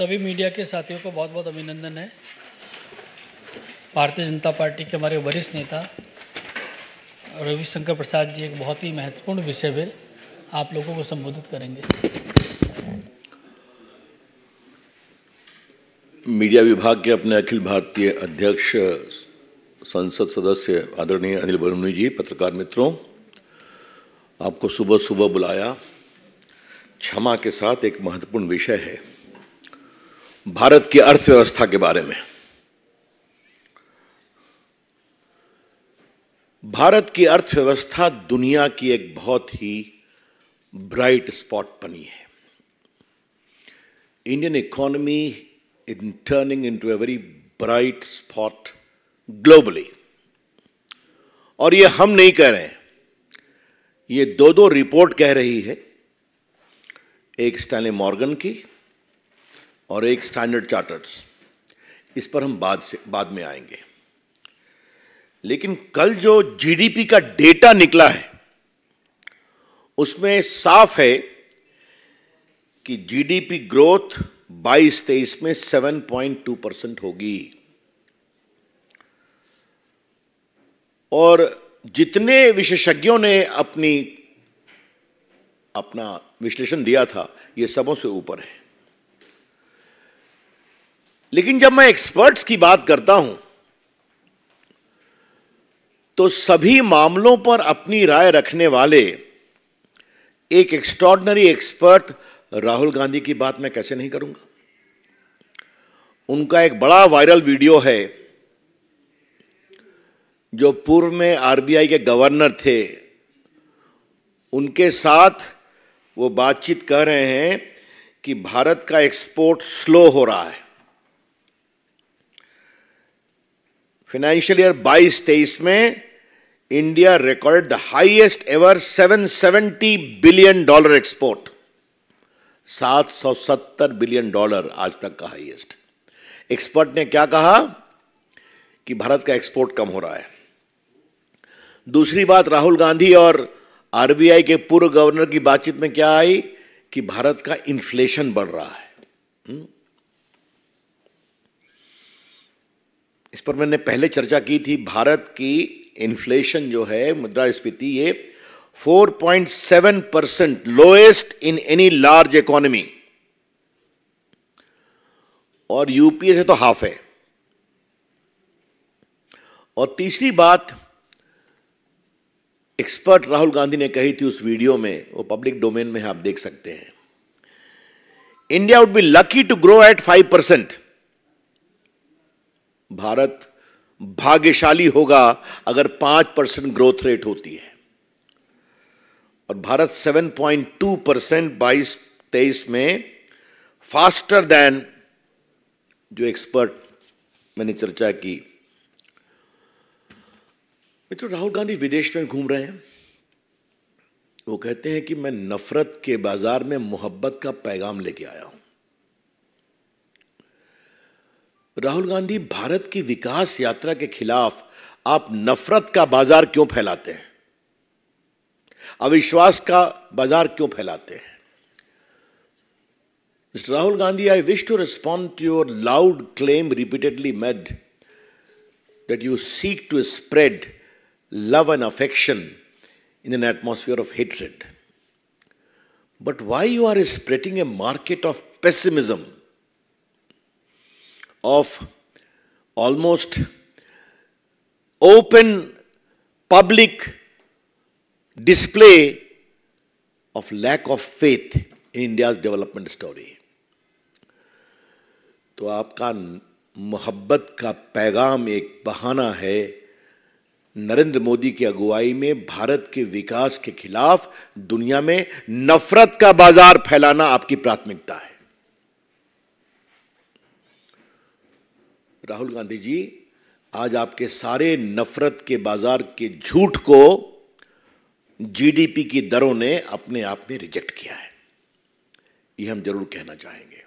सभी मीडिया के साथियों को बहुत बहुत अभिनंदन है। भारतीय जनता पार्टी के हमारे वरिष्ठ नेता रविशंकर प्रसाद जी एक बहुत ही महत्वपूर्ण विषय पे आप लोगों को संबोधित करेंगे। मीडिया विभाग के अपने अखिल भारतीय अध्यक्ष, संसद सदस्य आदरणीय अनिल बरुनी जी, पत्रकार मित्रों, आपको सुबह सुबह बुलाया। क्षमा के साथ एक महत्वपूर्ण विषय है। भारत की अर्थव्यवस्था के बारे में। भारत की अर्थव्यवस्था दुनिया की एक बहुत ही ब्राइट स्पॉट बनी है। Indian economy in turning into a very bright spot globally. और ये हम नहीं कह रहे हैं। ये दो दो रिपोर्ट कह रही है। एक स्टैनली मॉर्गन की और एक स्टैंडर्ड चार्टर्स। इस पर हम बाद से, बाद में आएँगे। लेकिन कल जो जीडीपी का डेटा निकला है, उसमें साफ़ है कि जीडीपी ग्रोथ 22-23 में 7.2 परसेंट होगी। और जितने विशेषज्ञों ने अपनी, अपना विश्लेषण दिया था, ये सबों से ऊपर है। लेकिन जब मैं एक्सपर्ट्स की बात करता हूँ तो सभी मामलों पर अपनी राय रखने वाले एक एक्स्ट्रॉर्डनरी एक्सपर्ट राहुल गांधी की बात मैं कैसे नहीं करूँगा? उनका एक बड़ा वायरल वीडियो है, जो पूर्व में आरबीआई के गवर्नर थे। उनके साथ वो बातचीत कर रहे हैं कि भारत का एक्सपोर्ट स्लो हो रहा है। फाइनेंशियल ईयर 22-23 में India record the highest ever 770 billion dollar export 770 billion dollar आज तक का हाईएस्ट एक्सपर्ट ने क्या कहा? कि भारत का एक्सपोर्ट कम हो रहा है। दूसरी बात, राहुल गांधी और आरबीआई के पूर्व गवर्नर की बातचीत में क्या आई? कि भारत का इन्फ्लेशन बढ़ रहा है हुँ? इस पर मैंने पहले चर्चा की थी, भारत की इन्फ्लेशन जो है मुद्रास्फीति ये 4.7 percent lowest in any large economy और यूपीए से तो हाफ़ है। और तीसरी बात एक्सपर्ट राहुल गांधी ने कही थी उस वीडियो में, वो पब्लिक डोमेन में आप देख सकते हैं। India would be lucky to grow at five percent Bharat भाग्यशाली होगा अगर पाँच परसेंट ग्रोथ रेट होती है। और भारत 7.2 परसेंट बाईस तेईस में फास्टर देन जो एक्सपर्ट मैंने चर्चा की। मित्रों, राहुल गांधी विदेश में घूम रहे हैं। वो कहते हैं कि मैं नफरत के बाज़ार में मोहब्बत का पैगाम लेके आया हूँ। राहुल गांधी भारत की विकास यात्रा के खिलाफ आप नफरत का बाज़ार क्यों फैलाते हैं? अविश्वास का बाज़ार क्यों फैलाते हैं? Mister Rahul Gandhi I wish to respond to your loud claim repeatedly made that you seek to spread love and affection in an atmosphere of hatred but why you are spreading a market of pessimism of almost open public display of lack of faith in India's development story. तो आपका मोहब्बत का पैगाम एक बहाना है नरेंद्र मोदी की अगुवाई में भारत के विकास के खिलाफ दुनिया में नफरत का बाज़ार फैलाना आपकी प्राथमिकता है राहुल गांधी जी, आज आपके सारे नफरत के बाज़ार के झूठ को जीडीपी की दरों ने अपने आप में रिजेक्ट किया है। ये हम ज़रूर कहना चाहेंगे।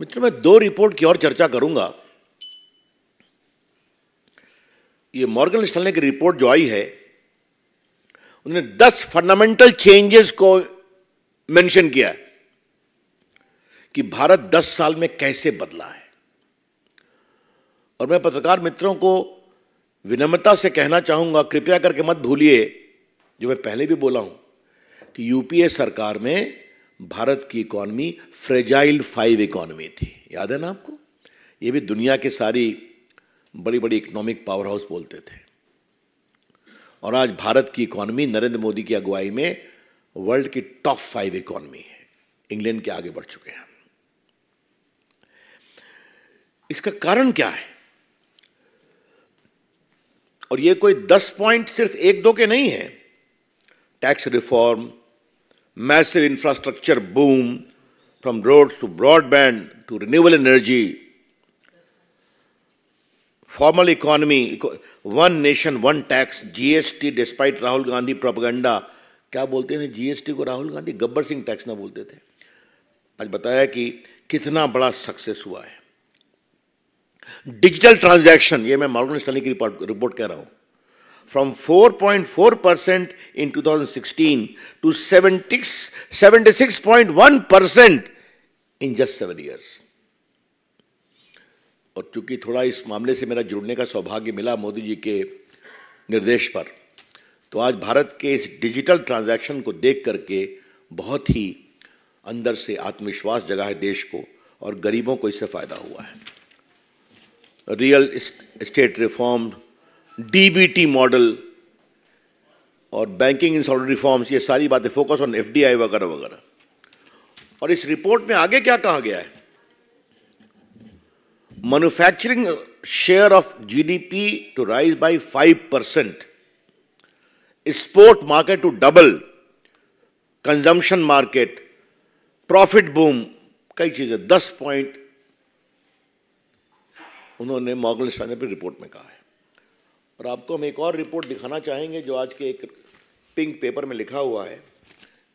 मित्रों, मैं दो रिपोर्ट की और चर्चा करूँगा। ये मॉर्गन स्टैनले की रिपोर्ट जो आई है, उन्होंने दस फंडामेंटल चेंजेस को मेंशन किया है कि भारत 10 साल में कैसे बदला है। और मैं पत्रकार मित्रों को विनम्रता से कहना चाहूँगा, कृपया करके मत भूलिए, जो मैं पहले भी बोला हूँ, कि यूपीए सरकार में भारत की इकॉनमी फ्रेजाइल फाइव इकॉनमी थी। याद है ना आपको? ये भी दुनिया के सारी बड़ी बड़ी इकोनॉमिक पावर हाउस बोलते थे। और आज भारत की इकॉनमी नरेंद्र मोदी की अगुवाई में वर्ल्ड की टॉप फाइव इकॉनमी है। इंग्लैंड के आगे बढ़ चुके हैं इसका कारण क्या है? और ये कोई दस पॉइंट सिर्फ़ एक दो के नहीं है। Tax reform massive infrastructure boom from roads to broadband to renewable energy formal economy one nation one tax GST despite Rahul Gandhi propaganda क्या बोलते थे जीएसटी को? राहुल गांधी गब्बर सिंह टैक्स ना बोलते थे। आज बताया कि कितना बड़ा सक्सेस हुआ है। डिजिटल ट्रांजैक्शन ये मैं मॉर्गन स्टैनली की रिपोर्ट रिपोर्ट कह रहा हूँ। From 4.4 percent in 2016 to 76.1 percent in just seven years और चूँकि थोड़ा इस मामले से मेरा जुड़ने का सौभाग्य मिला मोदी जी के निर्देश पर तो आज भारत के इस डिजिटल ट्रांजैक्शन को देख करके बहुत ही अंदर से आत्मविश्वास जगा है देश को और गरीबों को इससे फ़ायदा हुआ है। Real estate reform DBT model और बैंकिंग इंस्टॉल रिफॉर्म्स ये सारी बातें फोकस ऑन एफडीआई वगैरह वगैरह। और इस रिपोर्ट में आगे क्या कहा गया है? Manufacturing share of GDP to rise by five percent sport market to double consumption market profit boom कई चीज़ें, दस पॉइंट उन्होंने मॉगल स्टैंडर्ड रिपोर्ट में कहा है। और आपको हम एक और रिपोर्ट दिखाना चाहेंगे जो आज के एक पिंक पेपर में लिखा हुआ है।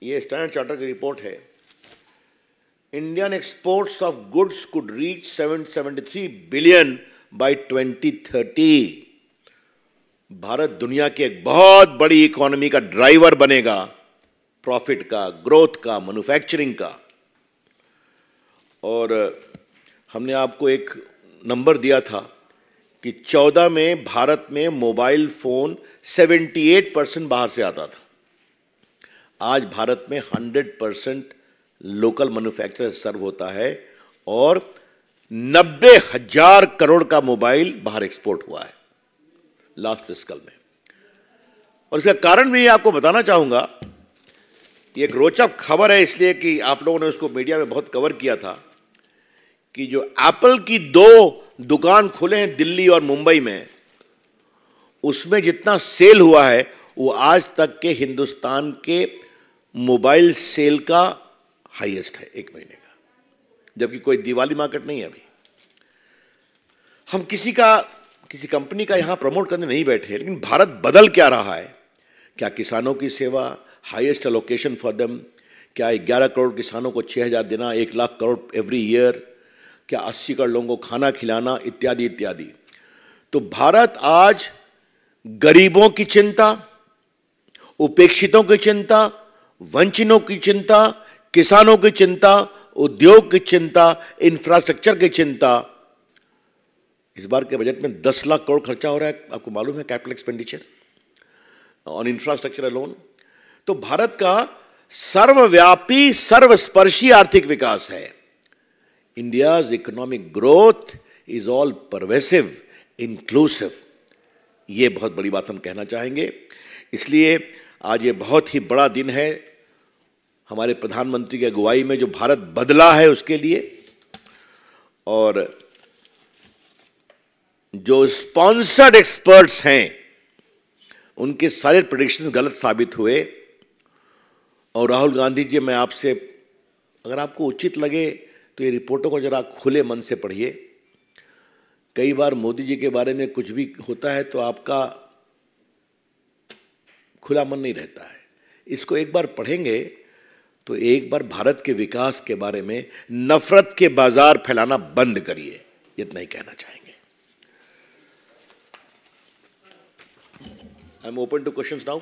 ये स्टैंडर्ड चार्टर की रिपोर्ट है। Indian exports of goods could reach 773 billion by 2030 Bharat दुनिया की एक बहुत बड़ी इकोनॉमी का ड्राइवर बनेगा, प्रॉफिट का, ग्रोथ का, मैन्युफैक्चरिंग का। और हमने आपको एक नंबर दिया था कि 14 में भारत में मोबाइल फ़ोन 78 परसेंट बाहर से आता था। आज भारत में 100 परसेंट लोकल मैन्युफैक्चर सर्व होता है और नब्बे हज़ार करोड़ का मोबाइल बाहर एक्सपोर्ट हुआ है लास्ट फिस्कल में। और इसका कारण भी आपको बताना चाहूँगा एक रोचक खबर है इसलिए कि आप लोगों ने उसको मीडिया में बहुत कवर किया था। कि जो एप्पल की दो दुकान खुले हैं दिल्ली और मुंबई में, उसमें जितना सेल हुआ है, वो आज तक के हिंदुस्तान के मोबाइल सेल का हाईएस्ट है एक महीने का। जबकि कोई दिवाली मार्केट नहीं है अभी। हम किसी का, किसी कंपनी का यहाँ प्रमोट करने नहीं बैठे लेकिन भारत बदल क्या रहा है? क्या किसानों की सेवा हाईएस्ट अलोकेशन फॉर देम क्या 11 करोड़ किसानों को 6000 देना एक लाख करोड़ एवरी ईयर क्या 80 करोड़ लोगों को खाना खिलाना, इत्यादि इत्यादि। तो भारत आज गरीबों की चिंता, उपेक्षितों की चिंता, वंचितों की चिंता, किसानों की चिंता, उद्योग की चिंता इंफ्रास्ट्रक्चर की चिंता। इस बार के बजट में 10 लाख करोड़ खर्चा हो रहा है। आपको मालूम है capital expenditure on infrastructure loan तो भारत का सर्वव्यापी, सर्वस्पर्शी आर्थिक विकास है। India's economic growth is all pervasive inclusive ये बहुत बड़ी बात हम कहना चाहेंगे। इसलिए आज ये बहुत ही बड़ा दिन है हमारे प्रधानमंत्री की अगुवाई में जो भारत बदला है उसके लिए। और जो स्पॉन्सर्ड एक्सपर्ट्स हैं, उनके सारे प्रोडिक्शन गलत साबित हुए। और राहुल गांधी जी, मैं आपसे, अगर आपको उचित लगे तो ये रिपोर्टों को जरा खुले मन से पढ़िए। कई बार मोदी जी के बारे में कुछ भी होता है तो आपका खुला मन नहीं रहता है। इसको एक बार पढ़ेंगे तो एक बार भारत के विकास के बारे में, नफरत के बाज़ार फैलाना बंद करिए, इतना ही कहना चाहेंगे। I am open to question now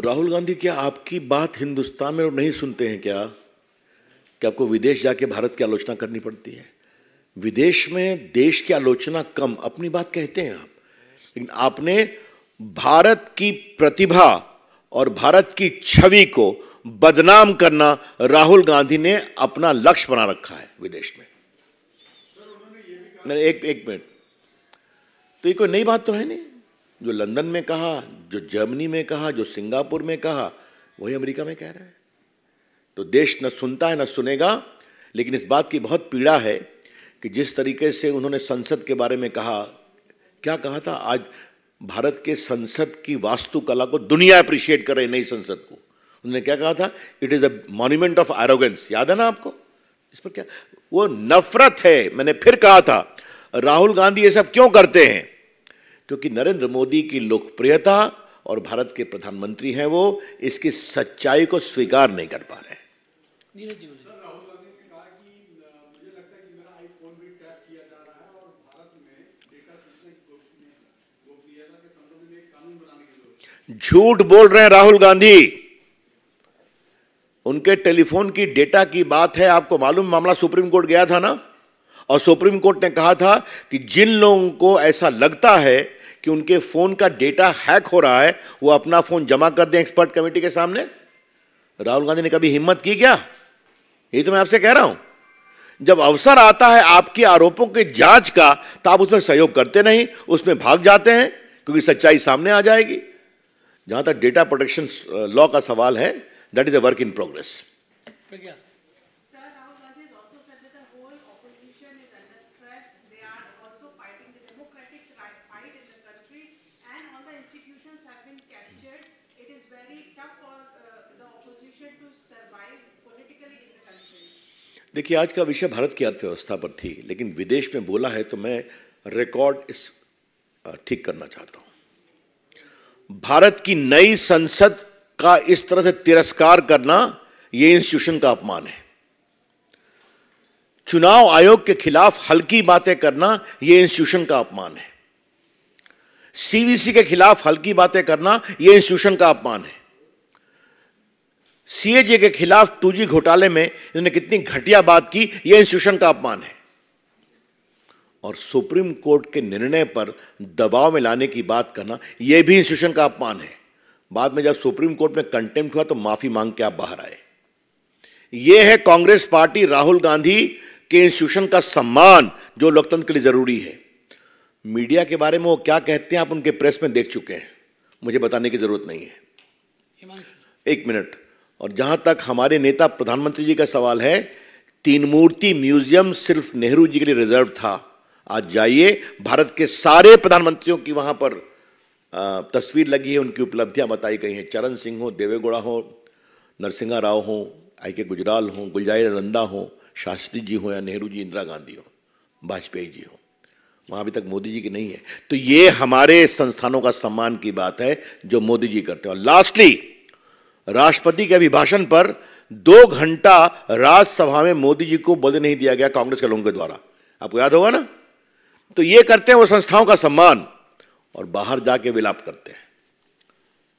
तो राहुल गांधी क्या आपकी बात हिंदुस्तान में लोग नहीं सुनते हैं क्या? कि आपको विदेश जाके भारत की आलोचना करनी पड़ती है? विदेश में देश की आलोचना कम, अपनी बात कहते हैं आप। लेकिन आपने भारत की प्रतिभा और भारत की छवि को बदनाम करना राहुल गांधी ने अपना लक्ष्य बना रखा है विदेश में। एक एक मिनट। तो ये कोई नई बात तो है नहीं? जो लंदन में कहा, जो जर्मनी में कहा, जो सिंगापुर में कहा, वही अमेरिका में कह रहा है। तो देश न सुनता है, न सुनेगा, लेकिन इस बात की बहुत पीड़ा है कि जिस तरीके से उन्होंने संसद के बारे में कहा, क्या कहा था? आज भारत के संसद की वास्तुकला को दुनिया अप्रिशिएट कर रही नई संसद को। उन्होंने क्या कहा था? It is a monument of arrogance याद है ना आपको? इस पर क्या? वो नफरत है, मैंने फिर कहा था। राहुल गांधी ये सब क्यों करते हैं? क्योंकि नरेंद्र मोदी की लोकप्रियता और भारत के प्रधानमंत्री हैं वो इसकी सच्चाई को स्वीकार नहीं कर पा रहे नीरज जी बोलिए। सर राहुल गांधी ने कहा कि अ, मुझे लगता है कि मेरा आईफोन भी टैप किया जा रहा है और भारत में डेटा सूचना की गोपनीय- गोपनीयता के संबंध में एक कानून बनाने की ज़रूरत है। झूठ बोल रहे हैं राहुल गांधी। उनके टेलीफोन की डेटा की बात है आपको मालूम मामला सुप्रीम कोर्ट गया था ना? और सुप्रीम कोर्ट ने कहा था कि जिन लोगों को ऐसा लगता है कि उनके फ़ोन का डेटा हैक हो रहा है, वो अपना फ़ोन जमा कर दें एक्सपर्ट कमेटी के सामने। राहुल गांधी ने कभी हिम्मत की क्या? ये तो मैं आपसे कह रहा हूँ। जब अवसर आता है आपके आरोपों की जाँच का तो आप उसमें सहयोग करते नहीं, उसमें भाग जाते हैं, क्योंकि सच्चाई सामने आ जाएगी। जहाँ तक डेटा प्रोटेक्शन लॉ का सवाल है that is a work in progress देखिए, आज का विषय भारत की अर्थव्यवस्था पर थी, लेकिन विदेश में बोला है तो मैं रिकॉर्ड इस ठीक करना चाहता हूँ। भारत की नई संसद का इस तरह से तिरस्कार करना यह इंस्टीट्यूशन का अपमान है। चुनाव आयोग के खिलाफ हल्की बातें करना यह इंस्टीट्यूशन का अपमान है। सीवीसी के खिलाफ हल्की बातें करना यह इंस्टीट्यूशन का अपमान है। सीएजे के खिलाफ टू जी घोटाले में इन्होंने कितनी घटिया बात की यह इंस्टीट्यूशन का अपमान है। और सुप्रीम कोर्ट के निर्णय पर दबाव में लाने की बात करना यह भी इंस्टीट्यूशन का अपमान है। बाद में जब सुप्रीम कोर्ट में कंटेम्प्ट हुआ तो माफ़ी मांग के आप बाहर आए। यह है कांग्रेस पार्टी राहुल गांधी के इंस्टीट्यूशन का सम्मान जो लोकतंत्र के लिए ज़रूरी है। मीडिया के बारे में वो क्या कहते हैं आप उनके प्रेस में देख चुके हैं। मुझे बताने की ज़रूरत नहीं है। एक मिनट। और जहाँ तक हमारे नेता प्रधानमंत्री जी का सवाल है तीन मूर्ति म्यूज़ियम सिर्फ़ नेहरू जी के लिए रिज़र्व था। आज जाइए, भारत के सारे प्रधानमंत्रियों की वहाँ पर तस्वीर लगी है, उनकी उपलब्धियाँ बताई गई हैं। चरण सिंह हो, देवेगौड़ा हो, नरसिंहा राव हो, आई के गुजराल हो, गुलजारी नंदा हो, शास्त्री जी हो या नेहरू जी, इंदिरा गांधी हो, वाजपेयी जी हो। वहाँ अभी तक मोदी जी की नहीं है। तो ये हमारे संस्थानों का सम्मान की बात है, जो मोदी जी करते हैं। और लास्टली राष्ट्रपति के अभिभाषण पर दो घंटा राज्यसभा में मोदी जी को बोलने नहीं दिया गया कांग्रेस के लोगों के द्वारा। आपको याद होगा ना? तो ये करते हैं वो संस्थाओं का सम्मान और बाहर जाके विलाप करते हैं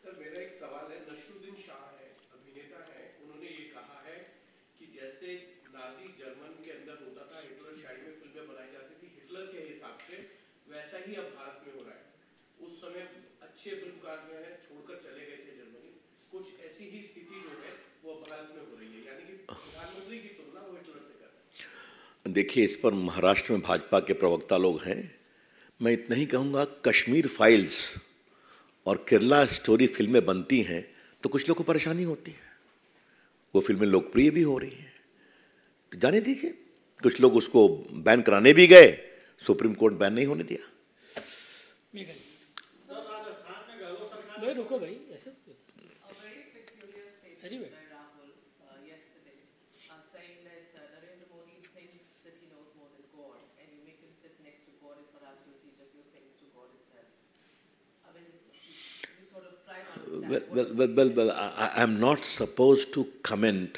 सर मेरा एक सवाल है नशरुद्दीन शाह है अभिनेता है उन्होंने ये कहा है कि जैसे नाजी जर्मन के अंदर होता था हिटलर शैली में फ़िल्में बनाई जाती थी हिटलर के हिसाब से वैसा ही अब भारत में हो रहा है उस समय अच्छे फिल्मकार जो है छोड़कर चले गए थे जर्मनी कुछ ऐसी ही स्थिति जो है वो अब भारत में हो रही है यानी कि प्रधानमंत्री की तुलना वो हिटलर से कर रहे हैं देखिए इस पर महाराष्ट्र में भाजपा के प्रवक्ता लोग हैं। मैं इतना ही कहूँगा कश्मीर फाइल्स और केरला स्टोरी फ़िल्में बनती हैं तो कुछ लोग को परेशानी होती है। वो फ़िल्में लोकप्रिय भी हो रही हैं। तो जाने दीजिए कुछ लोग उसको बैन कराने भी गए सुप्रीम कोर्ट बैन नहीं होने दिया। भाई रुको भाई। Well, well, well, well, I am not supposed to comment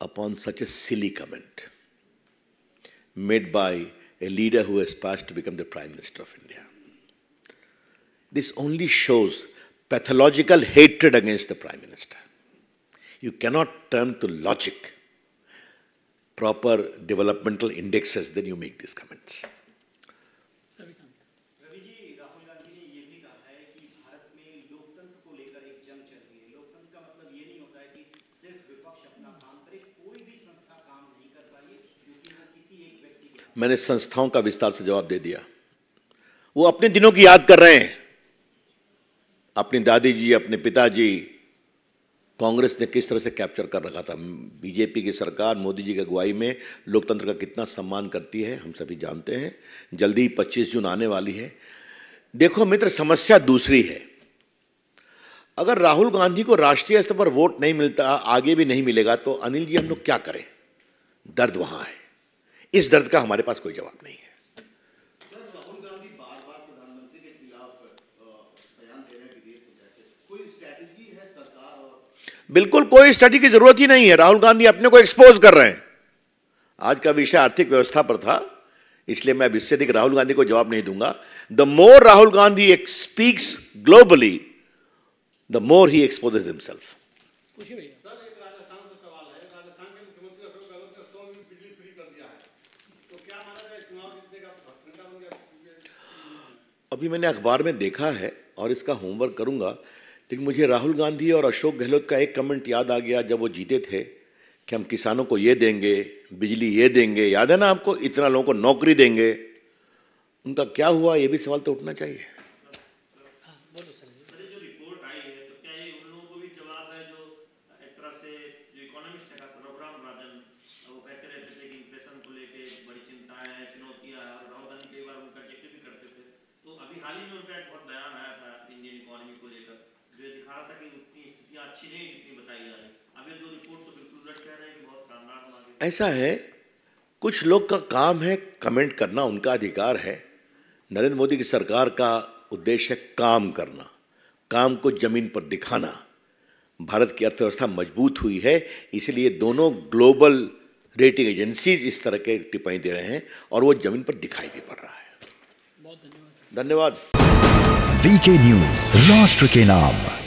upon such a silly comment made by a leader who aspires to become the Prime Minister of India. This only shows pathological hatred against the Prime Minister. You cannot turn to logic, proper developmental indexes, then you make these comments. मैंने संस्थाओं का विस्तार से जवाब दे दिया। वो अपने दिनों की याद कर रहे हैं। अपनी दादी जी, अपने पिताजी, कांग्रेस ने किस तरह से कैप्चर कर रखा था? बीजेपी की सरकार, मोदी जी की अगुवाई में लोकतंत्र का कितना सम्मान करती है, हम सभी जानते हैं। जल्दी ही 25 जून आने वाली है। देखो मित्र, समस्या दूसरी है। अगर राहुल गांधी को राष्ट्रीय स्तर पर वोट नहीं मिलता, आगे भी नहीं मिलेगा तो अनिल जी हम लोग क्या करें? दर्द वहाँ है। इस दर्द का हमारे पास कोई जवाब नहीं है। सर राहुल गांधी बार बार प्रधानमंत्री के खिलाफ अ, बयान दे रहे हैं विदेश में जाके कोई स्ट्रैटेजी है सरकार और बिल्कुल कोई स्टडी की ज़रूरत ही नहीं है। राहुल गांधी अपने को एक्सपोज कर रहे हैं। आज का विषय आर्थिक व्यवस्था पर था इसलिए मैं अब इससे अधिक राहुल गांधी को जवाब नहीं दूँगा। The more Rahul Gandhi speaks globally the more he exposes himself खुशी भैया सर एक राजस्थान से सवाल है राजस्थान के मुख्यमंत्री अशोक गहलोत ने सौ यूनिट बिजली फ्री कर दिया है तो क्या माना जाए चुनाव जीतने का घंटा बन गया अभी मैंने अखबार में देखा है और इसका होमवर्क करूँगा, लेकिन मुझे राहुल गांधी और अशोक गहलोत का एक कमेंट याद आ गया जब वो जीते थे, कि हम किसानों को ये देंगे, बिजली ये देंगे, याद है ना आपको, इतना लोगों को नौकरी देंगे। उनका क्या हुआ, ये भी सवाल तो उठना चाहिए हाँ बोलो सर जी सर ये जो रिपोर्ट आई है तो क्या ये उन लोगों को भी जवाब है जो एक तरह से जो इकोनॉमिस्ट है खास रघुराम राजन वो कहते रहते थे कि इन्फ्लेशन को लेके बड़ी चिंताएँ हैं चुनौतियाँ हैं और राहुल गांधी कई बार उनका ज़िक्र भी करते थे तो अभी हाल ही में उनका एक बहुत बयान आया था इंडियन इकोनॉमी को लेकर जो स्थितियाँ अच्छी नहीं जितनी बताई जा रही। रिपोर्ट तो बिल्कुल उलट कह रहे हैं कि बहुत शानदार ऐसा है कुछ लोग का काम है कमेंट करना उनका अधिकार है। नरेंद्र मोदी की सरकार का उद्देश्य है काम करना काम को ज़मीन पर दिखाना। भारत की अर्थव्यवस्था मज़बूत हुई है इसलिए दोनों ग्लोबल रेटिंग एजेंसीज इस तरह के टिप्पणी दे रहे हैं और वो ज़मीन पर दिखाई भी पड़ रहा है। बहुत धन्यवाद। धन्यवाद। वीके न्यूज़ राष्ट्र के नाम।